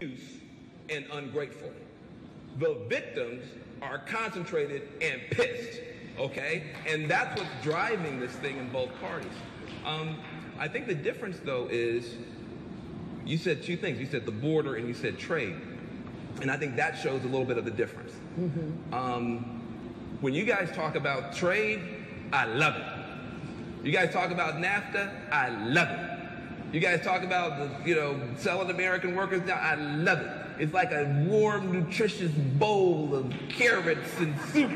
and ungrateful. The victims are concentrated and pissed, okay? And that's what's driving this thing in both parties. Um, I think the difference, though, is you said two things. You said the border and you said trade. And I think that shows a little bit of the difference. Mm-hmm. Um, when you guys talk about trade, I love it. You guys talk about NAFTA, I love it. You guys talk about the, you know, selling American workers now, I love it. It's like a warm, nutritious bowl of carrots and soup.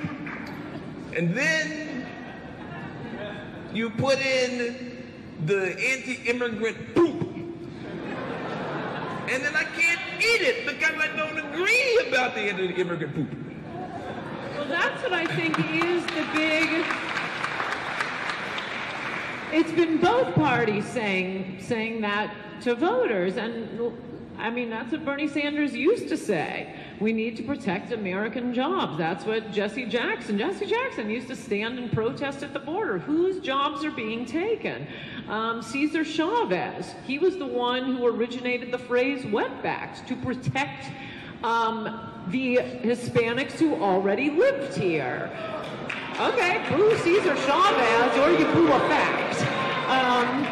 And then you put in the anti-immigrant poop. And then I can't eat it because I don't agree about the anti-immigrant poop. Well, that's what I think is the big it's been both parties saying saying that to voters and I mean, that's what Bernie Sanders used to say. We need to protect American jobs. That's what Jesse Jackson, Jesse Jackson used to stand and protest at the border. Whose jobs are being taken? Um, Cesar Chavez, he was the one who originated the phrase wetbacks to protect um, the Hispanics who already lived here. Okay, boo Cesar Chavez, or you boo a fact. Um,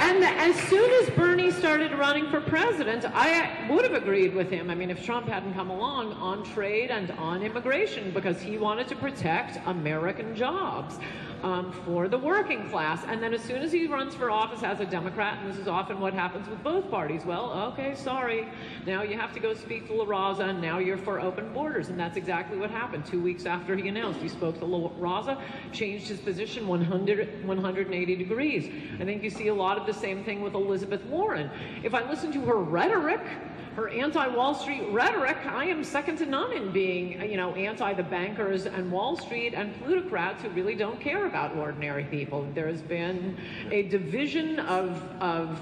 and as soon as Bernie started running for president, I would have agreed with him. I mean, if Trump hadn't come along on trade and on immigration, because he wanted to protect American jobs um, for the working class. And then as soon as he runs for office as a Democrat, and this is often what happens with both parties, well, okay, sorry, now you have to go speak to La Raza, and now you're for open borders. And that's exactly what happened. Two weeks after he announced, he spoke to La Raza, changed his position 100, 180 degrees. I think you see a lot of the same thing with Elizabeth Warren. If I listen to her rhetoric, her anti-Wall Street rhetoric, I am second to none in being, you know, anti the bankers and Wall Street and plutocrats who really don't care about ordinary people. There has been a division of, of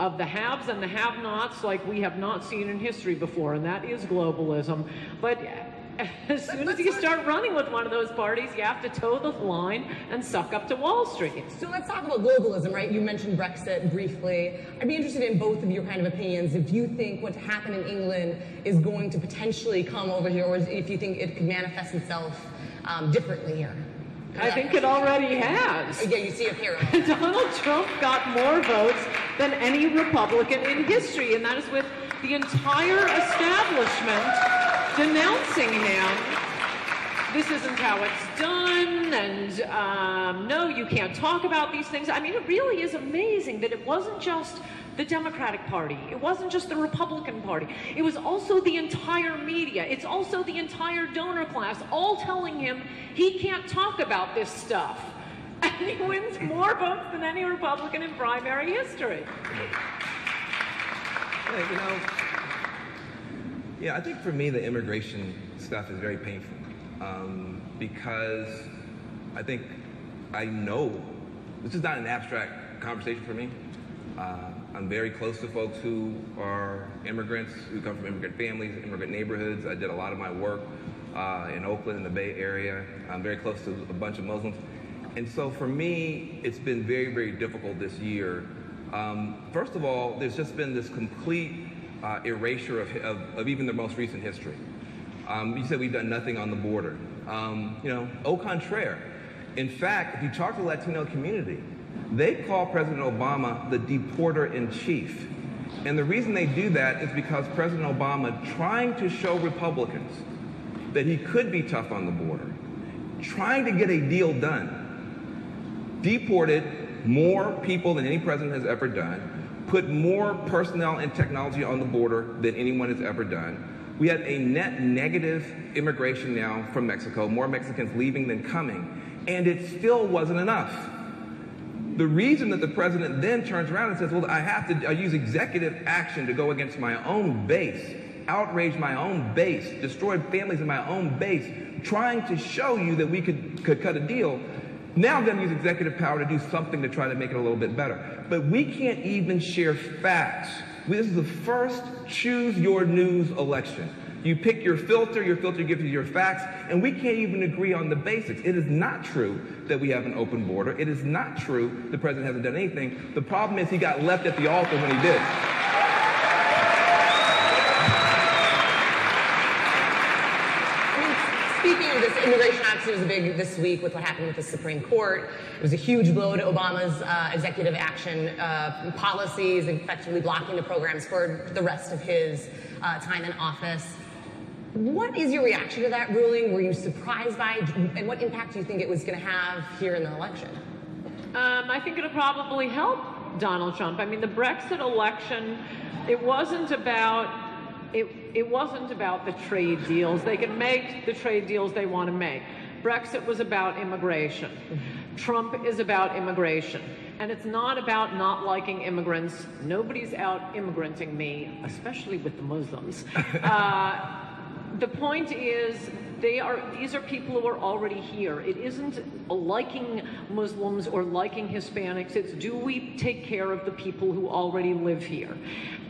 of the haves and the have-nots like we have not seen in history before, and that is globalism. But as soon as you start running with one of those parties, you have to toe the line and suck up to Wall Street. So let's talk about globalism, right? You mentioned Brexit briefly. I'd be interested in both of your kind of opinions. If you think what happened in England is going to potentially come over here, or if you think it could manifest itself um, differently here. I think it already has. Yeah, you see it here. Donald Trump got more votes than any Republican in history, and that is with the entire establishment denouncing him. This isn't how it's done, and um, no, you can't talk about these things. I mean, it really is amazing that it wasn't just the Democratic Party. It wasn't just the Republican Party. It was also the entire media. It's also the entire donor class, all telling him he can't talk about this stuff. And he wins more votes than any Republican in primary history. Yeah, you know, yeah, I think for me, the immigration stuff is very painful um, because I think I know this is not an abstract conversation for me. Uh, I'm very close to folks who are immigrants, who come from immigrant families, immigrant neighborhoods. I did a lot of my work uh, in Oakland, in the Bay Area. I'm very close to a bunch of Muslims. And so for me, it's been very, very difficult this year. Um, first of all, there's just been this complete uh, erasure of, of, of, even the most recent history. Um, you said we've done nothing on the border. Um, you know, au contraire. In fact, if you talk to the Latino community, they call President Obama the deporter in chief. And the reason they do that is because President Obama, trying to show Republicans that he could be tough on the border, trying to get a deal done, deported more people than any president has ever done, put more personnel and technology on the border than anyone has ever done. We have a net negative immigration now from Mexico, more Mexicans leaving than coming, and it still wasn't enough. The reason that the president then turns around and says, well, I have to I use executive action to go against my own base, outrage my own base, destroy families in my own base, trying to show you that we could, could cut a deal, now I'm going to use executive power to do something to try to make it a little bit better. But we can't even share facts. This is the first choose your news election. You pick your filter, your filter gives you your facts, and we can't even agree on the basics. It is not true that we have an open border. It is not true the president hasn't done anything. The problem is he got left at the altar when he did. Immigration obviously was big this week with what happened with the Supreme Court. It was a huge blow to Obama's uh, executive action uh, policies, effectively blocking the programs for the rest of his uh, time in office. What is your reaction to that ruling? Were you surprised by it? And what impact do you think it was going to have here in the election? Um, I think it'll probably help Donald Trump. I mean, the Brexit election, it wasn't about it, it wasn't about the trade deals. They can make the trade deals they want to make. Brexit was about immigration. Trump is about immigration. And it's not about not liking immigrants. Nobody's out immigranting me, especially with the Muslims. Uh, the point is they are these are people who are already here. It isn't liking muslims or liking hispanics. It's do we take care of the people who already live here?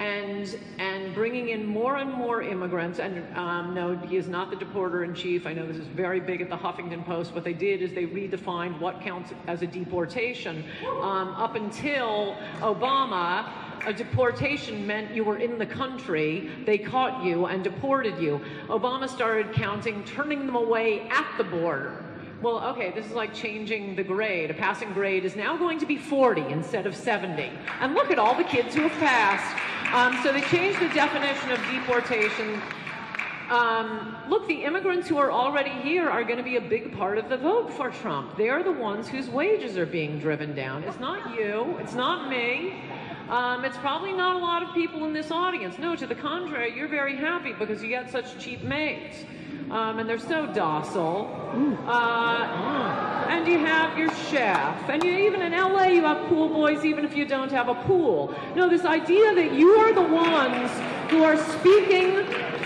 And and bringing in more and more immigrants and um, no he is not the deporter in chief i know this is very big at the huffington post. What they did is they redefined what counts as a deportation. Um, up until obama a deportation meant you were in the country, they caught you and deported you. Obama started counting, turning them away at the border. Well, okay, this is like changing the grade. A passing grade is now going to be 40 instead of 70. And look at all the kids who have passed. Um, so they changed the definition of deportation. Um, look, the immigrants who are already here are going to be a big part of the vote for Trump. They're the ones whose wages are being driven down. It's not you, it's not me. Um, it's probably not a lot of people in this audience. No, to the contrary, you're very happy because you get such cheap mates. Um, and they're so docile. Uh, and you have your chef. And you, even in LA, you have pool boys even if you don't have a pool. No, this idea that you are the ones who are speaking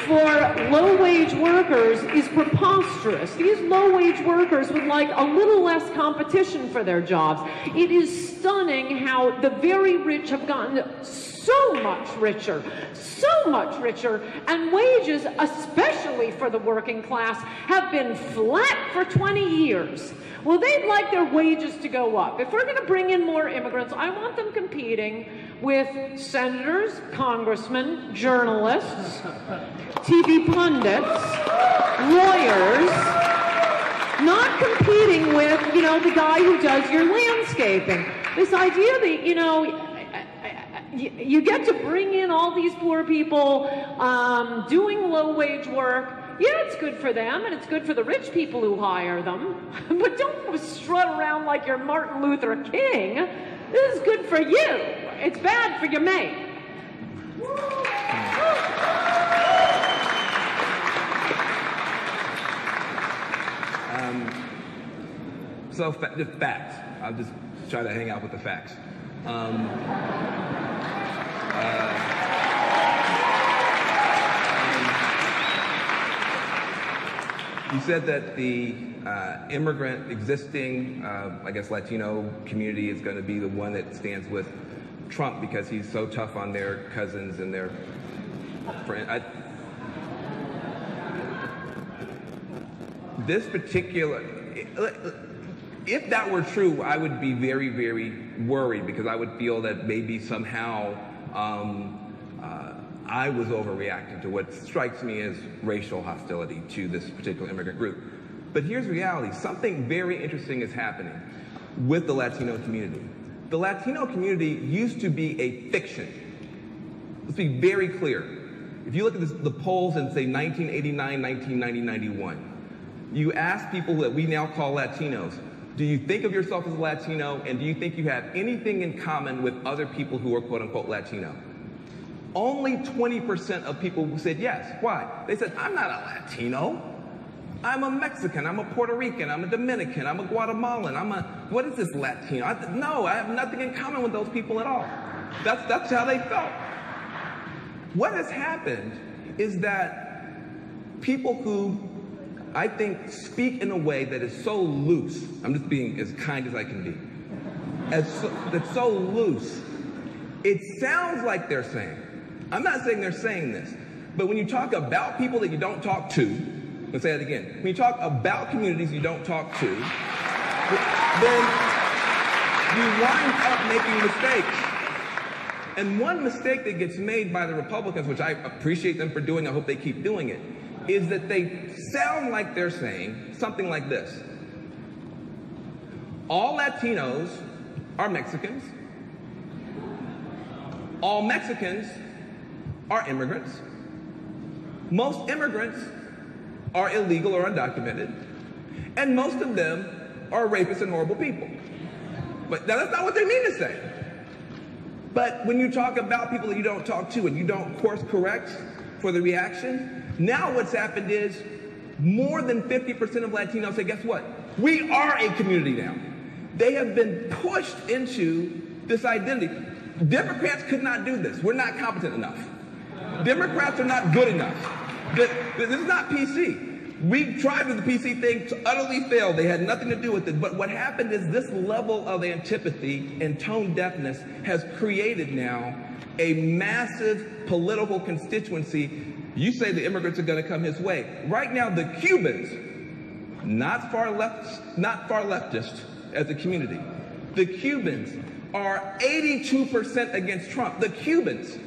for low wage workers is preposterous. These low wage workers would like a little less competition for their jobs. It is stunning how the very rich have gotten so much richer, so much richer, and wages, especially for the working class, have been flat for 20 years. Well, they'd like their wages to go up. If we're going to bring in more immigrants, I want them competing with senators, congressmen, journalists, TV pundits, lawyers, not competing with, you know, the guy who does your landscaping. This idea that, you know, you get to bring in all these poor people um, doing low wage work. Yeah, it's good for them and it's good for the rich people who hire them. but don't strut around like you're Martin Luther King. This is good for you. It's bad for your mate. Um, so, fa- the facts. I'll just try to hang out with the facts. Um, You said that the uh, immigrant, existing, uh, I guess, Latino community is going to be the one that stands with Trump because he's so tough on their cousins and their friends. I, this particular, if that were true, I would be very, very worried because I would feel that maybe somehow um, I was overreacting to what strikes me as racial hostility to this particular immigrant group. But here's reality something very interesting is happening with the Latino community. The Latino community used to be a fiction. Let's be very clear. If you look at this, the polls in, say, 1989, 1990, 91, you ask people that we now call Latinos, do you think of yourself as a Latino and do you think you have anything in common with other people who are quote unquote Latino? Only 20% of people said yes. Why? They said, I'm not a Latino. I'm a Mexican. I'm a Puerto Rican. I'm a Dominican. I'm a Guatemalan. I'm a, what is this Latino? I, no, I have nothing in common with those people at all. That's, that's how they felt. What has happened is that people who I think speak in a way that is so loose, I'm just being as kind as I can be, as so, that's so loose, it sounds like they're saying, I'm not saying they're saying this, but when you talk about people that you don't talk to, let's say that again. When you talk about communities you don't talk to, then you wind up making mistakes. And one mistake that gets made by the Republicans, which I appreciate them for doing, I hope they keep doing it, is that they sound like they're saying something like this All Latinos are Mexicans, all Mexicans are immigrants, most immigrants are illegal or undocumented, and most of them are rapists and horrible people. But now that's not what they mean to say. But when you talk about people that you don't talk to and you don't course correct for the reaction, now what's happened is more than 50% of Latinos say, guess what? We are a community now. They have been pushed into this identity. Democrats could not do this. We're not competent enough. Democrats are not good enough. This, is not PC. We tried with the PC thing to utterly fail. They had nothing to do with it. But what happened is this level of antipathy and tone deafness has created now a massive political constituency. You say the immigrants are going to come his way. Right now, the Cubans, not far left, not far leftist as a community, the Cubans are 82% against Trump. The Cubans.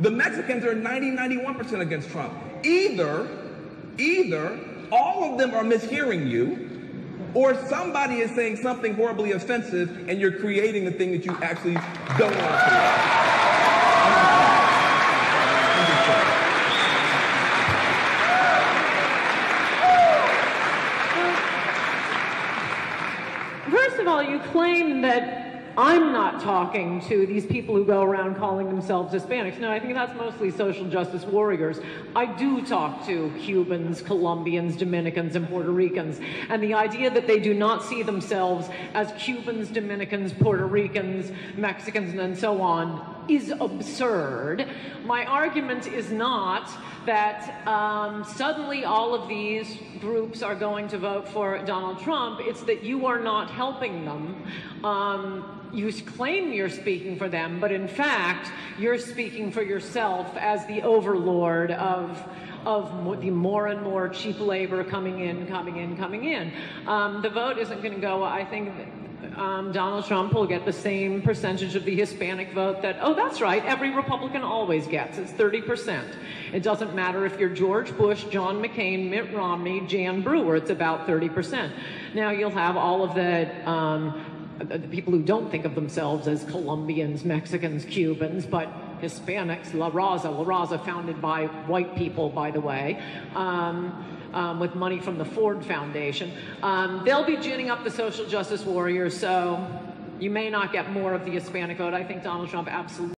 The Mexicans are 90, 91% against Trump. Either Either all of them are mishearing you, or somebody is saying something horribly offensive and you're creating the thing that you actually don't want to create. First of all, you claim that I'm not talking to these people who go around calling themselves Hispanics. No, I think that's mostly social justice warriors. I do talk to Cubans, Colombians, Dominicans, and Puerto Ricans. And the idea that they do not see themselves as Cubans, Dominicans, Puerto Ricans, Mexicans, and so on is absurd. My argument is not that um, suddenly all of these groups are going to vote for Donald Trump. It's that you are not helping them. Um, you claim you're speaking for them, but in fact, you're speaking for yourself as the overlord of of the more and more cheap labor coming in, coming in, coming in. Um, the vote isn't going to go, I think, um, Donald Trump will get the same percentage of the Hispanic vote that, oh, that's right, every Republican always gets. It's 30%. It doesn't matter if you're George Bush, John McCain, Mitt Romney, Jan Brewer, it's about 30%. Now you'll have all of the um, the people who don't think of themselves as Colombians, Mexicans, Cubans, but Hispanics, La Raza, La Raza founded by white people, by the way, um, um, with money from the Ford Foundation. Um, they'll be ginning up the social justice warriors, so you may not get more of the Hispanic vote. I think Donald Trump absolutely